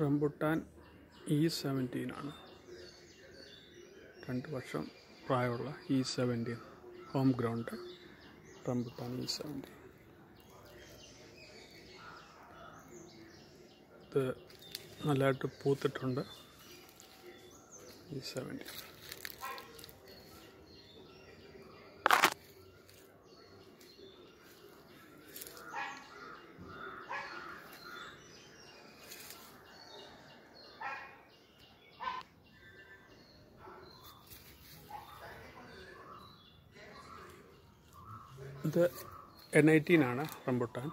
Rambutan E seventeen ആണ്. രണ്ട് വർഷം പ്രായമുള്ള E seventeen home ground rambutan E seventeen ഇത് നല്ലതായിട്ട് പൂത്തിട്ടുണ്ട്. ഇ സെവന്റീൻ ഇത് എൻ ഐറ്റീനാണ് റംബുട്ടാൻ.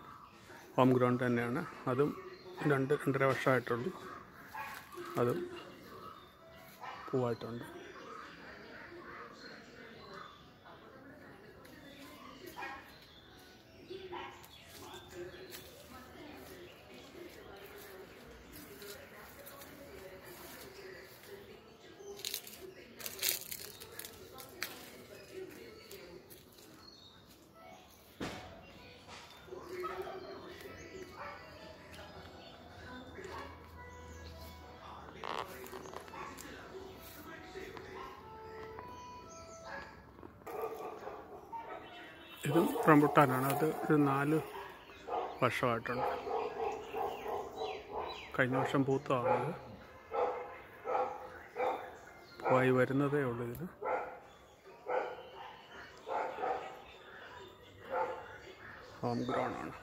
ഹോം ഗ്രൗണ്ട് തന്നെയാണ്. അതും രണ്ട് രണ്ടര വർഷമായിട്ടുള്ളൂ. അതും പൂവായിട്ടുണ്ട്. ഇതും റംബുട്ടാനാണ്. അത് ഒരു നാല് വർഷമായിട്ടുണ്ട്. കഴിഞ്ഞ വർഷം പൂത്തതാണത് പൂവായി വരുന്നതേ ഉള്ളൂ ഇതിന് ഹോം ഗ്രൗണ്ട് ആണ്.